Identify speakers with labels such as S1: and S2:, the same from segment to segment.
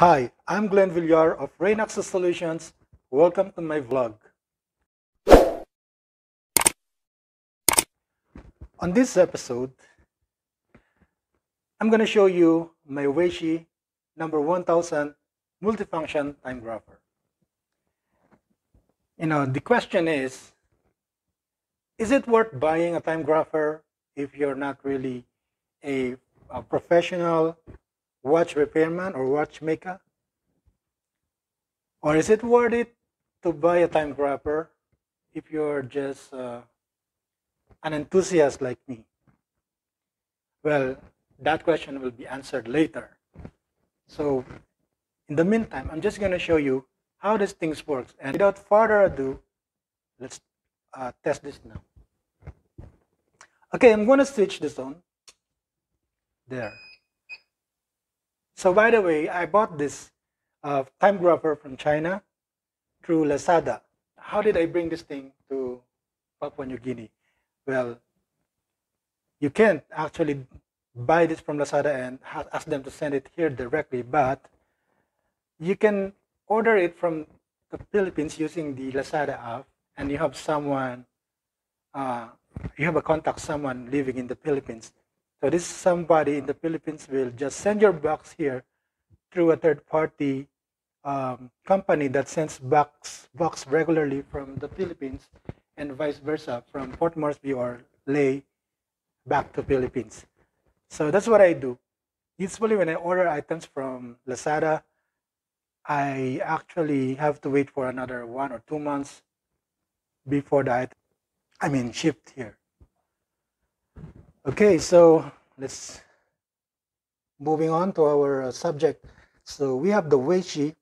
S1: Hi, I'm Glenn Villar of Reynaxis Solutions. Welcome to my vlog. On this episode, I'm going to show you my Weishi number 1000 multifunction time grapher. You know, the question is, is it worth buying a time grapher if you're not really a, a professional watch repairman or watchmaker? Or is it worth it to buy a time grapher if you're just uh, an enthusiast like me? Well, that question will be answered later. So, in the meantime, I'm just going to show you how this thing works. And without further ado, let's uh, test this now. Okay, I'm going to switch this on. There. So by the way, I bought this uh, time grapher from China through Lazada. How did I bring this thing to Papua New Guinea? Well, you can't actually buy this from Lazada and ask them to send it here directly, but you can order it from the Philippines using the Lazada app, and you have someone, uh, you have a contact someone living in the Philippines. So this is somebody in the Philippines will just send your box here through a third-party um, company that sends box box regularly from the Philippines and vice versa from Port Moresby or Lae back to Philippines. So that's what I do. Usually when I order items from Lazada, I actually have to wait for another one or two months before that. I mean, shipped here. Okay, so let's moving on to our uh, subject. So we have the Weishi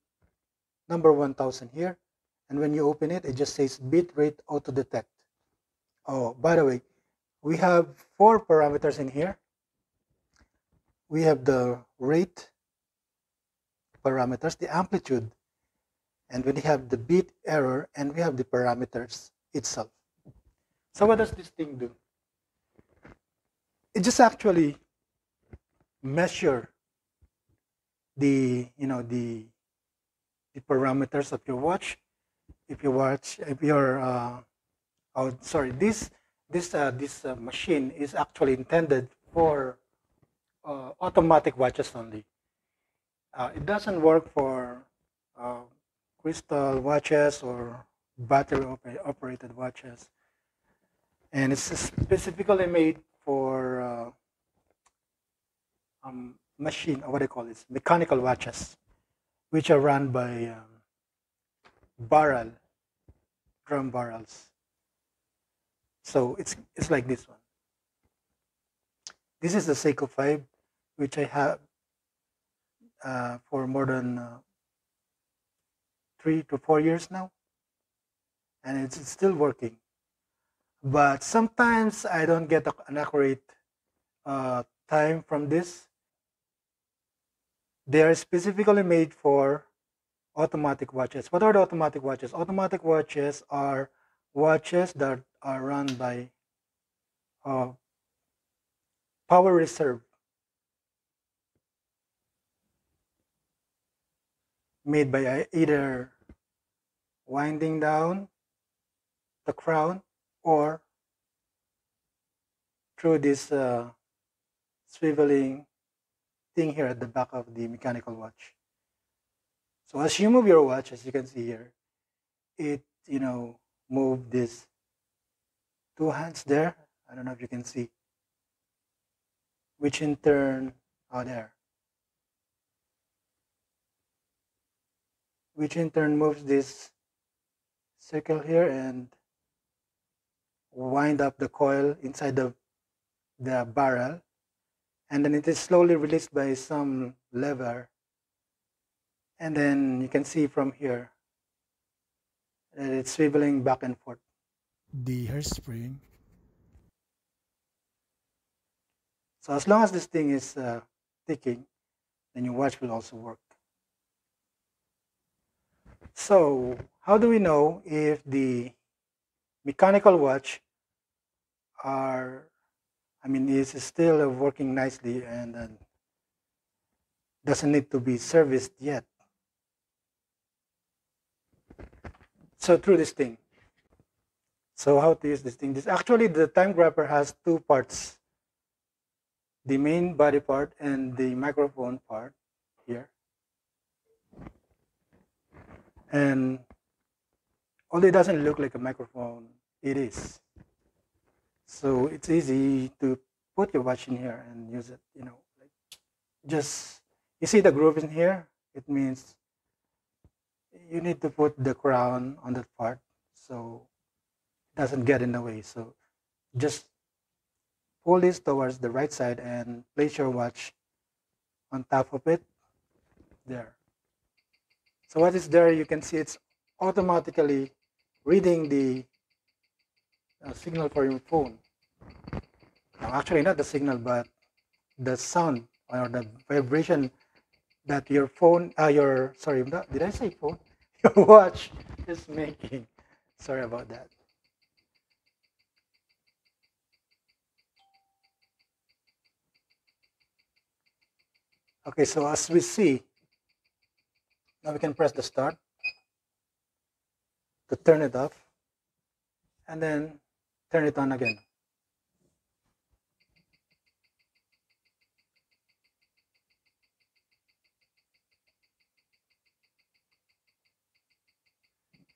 S1: number 1000 here. And when you open it, it just says bitrate auto detect. Oh, by the way, we have four parameters in here. We have the rate, parameters, the amplitude, and we have the bit error, and we have the parameters itself. So what does this thing do? It just actually measure the you know the the parameters of your watch. If you watch, if you're uh, oh sorry, this this uh, this uh, machine is actually intended for uh, automatic watches only. Uh, it doesn't work for uh, crystal watches or battery operated watches. And it's specifically made um, machine, or what they call this, mechanical watches, which are run by um, barrel, drum barrels. So it's, it's like this one. This is the Seiko 5, which I have uh, for more than uh, three to four years now. And it's, it's still working. But sometimes I don't get an accurate uh, time from this. They are specifically made for automatic watches. What are the automatic watches? Automatic watches are watches that are run by uh, power reserve made by either winding down the crown or through this uh, swiveling thing here at the back of the mechanical watch. So as you move your watch, as you can see here, it, you know, move this two hands there. I don't know if you can see, which in turn, oh there, which in turn moves this circle here and wind up the coil inside the, the barrel and then it is slowly released by some lever and then you can see from here that it's swiveling back and forth.
S2: The hairspring.
S1: So as long as this thing is uh, ticking, then your watch will also work. So, how do we know if the mechanical watch are, I mean, it's still working nicely and uh, doesn't need to be serviced yet. So through this thing. So how to use this thing? This actually the time grapher has two parts. The main body part and the microphone part here. And although it doesn't look like a microphone, it is. So it's easy to put your watch in here and use it, you know, like just you see the groove in here? It means you need to put the crown on that part so it doesn't get in the way. So just pull this towards the right side and place your watch on top of it. There. So what is there, you can see it's automatically reading the uh, signal for your phone. Now, actually, not the signal, but the sound or the vibration that your phone, uh, your, sorry, did I say phone? Your watch is making. Sorry about that. Okay, so as we see, now we can press the start to turn it off and then turn it on again.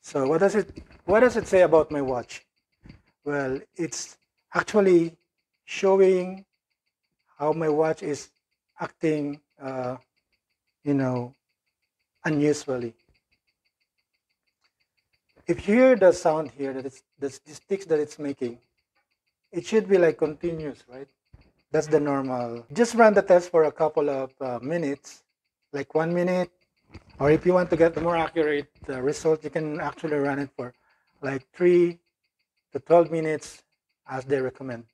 S1: So what does it what does it say about my watch? Well, it's actually showing how my watch is acting, uh, you know, unusually. If you hear the sound here, that it's the, sticks that it's making, it should be like continuous, right? That's the normal. Just run the test for a couple of uh, minutes, like one minute, or if you want to get the more accurate uh, result, you can actually run it for like 3 to 12 minutes as they recommend.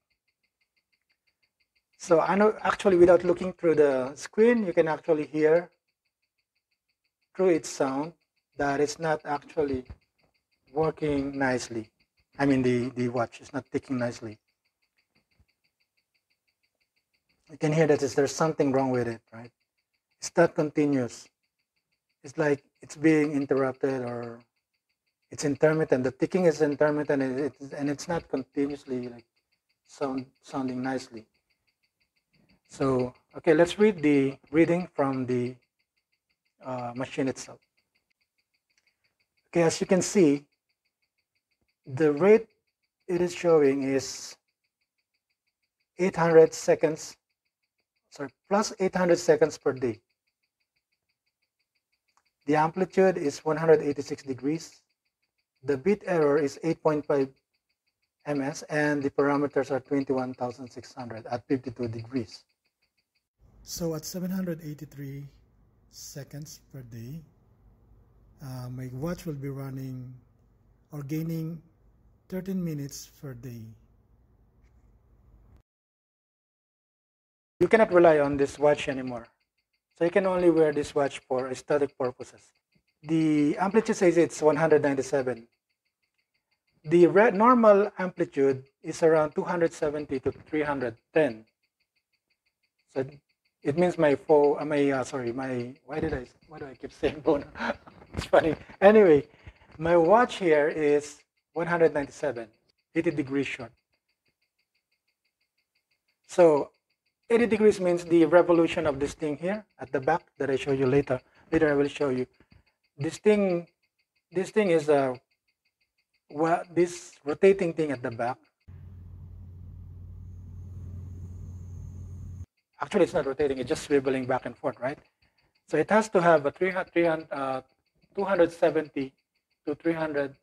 S1: So I know actually without looking through the screen, you can actually hear through its sound that it's not actually working nicely. I mean, the, the watch is not ticking nicely. You can hear that there's something wrong with it, right? It's not continuous it's like it's being interrupted or it's intermittent. The ticking is intermittent and it's, and it's not continuously like sound sounding nicely. So okay, let's read the reading from the uh, machine itself. Okay, as you can see, the rate it is showing is 800 seconds, sorry, plus 800 seconds per day. The amplitude is 186 degrees. The bit error is 8.5 ms and the parameters are 21,600 at 52 degrees.
S2: So at 783 seconds per day, uh, my watch will be running or gaining 13 minutes per day.
S1: You cannot rely on this watch anymore. So you can only wear this watch for aesthetic purposes. The amplitude says it's 197. The normal amplitude is around 270 to 310. So it means my phone, uh, my, uh, sorry, my, why did I, why do I keep saying phone? it's funny. Anyway, my watch here is 197, 80 degrees short. So 80 degrees means the revolution of this thing here at the back that I show you later. Later I will show you. This thing, this thing is a, well, this rotating thing at the back. Actually, it's not rotating, it's just swiveling back and forth, right? So it has to have a 300, 300 uh, 270 to 310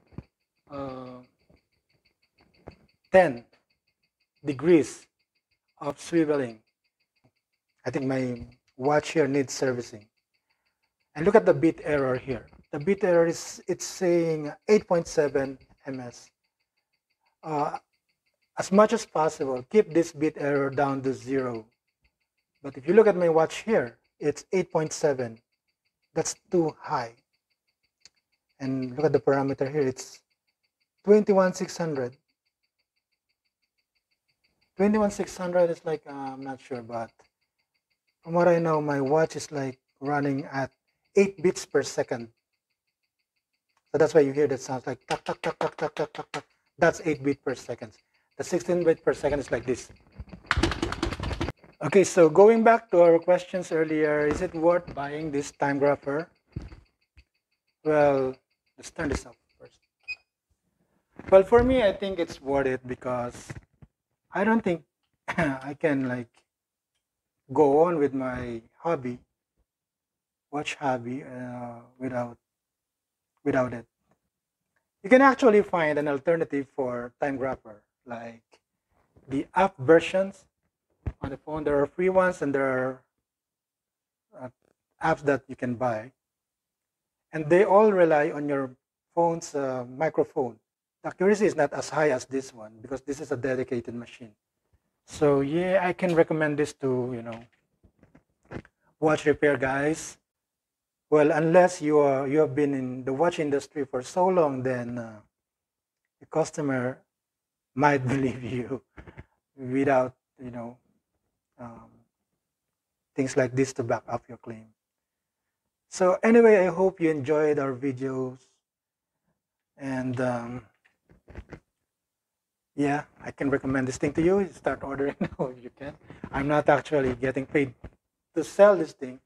S1: uh, degrees of swiveling I think my watch here needs servicing. And look at the bit error here. The bit error is it's saying 8.7 ms. Uh, as much as possible, keep this bit error down to zero. But if you look at my watch here, it's 8.7. That's too high. And look at the parameter here, it's 21600. 21600 is like, uh, I'm not sure, but from what I know, my watch is like running at 8 bits per second. So that's why you hear that sounds like tuck, tuck, tuck, tuck, tuck, tuck, tuck, tuck. That's 8 bit per second. The 16 bit per second is like this. Okay, so going back to our questions earlier, is it worth buying this time grapher? Well, let's turn this off. Well, for me, I think it's worth it because I don't think I can like go on with my hobby, watch hobby, uh, without without it. You can actually find an alternative for time grapher, like the app versions on the phone. There are free ones and there are uh, apps that you can buy, and they all rely on your phone's uh, microphone. Accuracy is not as high as this one because this is a dedicated machine. So yeah, I can recommend this to, you know, watch repair guys. Well, unless you are you have been in the watch industry for so long, then uh, the customer might believe you without, you know, um, things like this to back up your claim. So anyway, I hope you enjoyed our videos and um, yeah, I can recommend this thing to you. Start ordering now if you can. I'm not actually getting paid to sell this thing.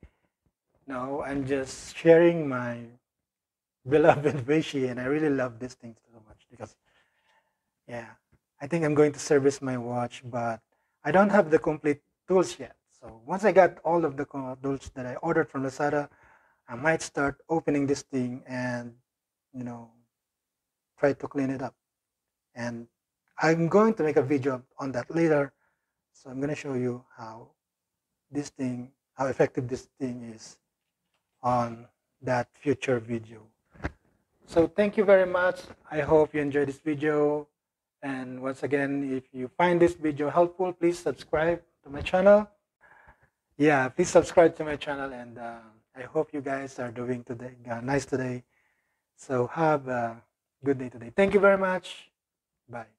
S1: No, I'm just sharing my beloved Weishi, and I really love this thing so much because, yeah, I think I'm going to service my watch, but I don't have the complete tools yet. So once I got all of the tools that I ordered from Lazada, I might start opening this thing and, you know, try to clean it up. And I'm going to make a video on that later. So I'm going to show you how this thing, how effective this thing is on that future video. So thank you very much. I hope you enjoyed this video. And once again, if you find this video helpful, please subscribe to my channel. Yeah, please subscribe to my channel. And uh, I hope you guys are doing today uh, nice today. So have a good day today. Thank you very much. Bye.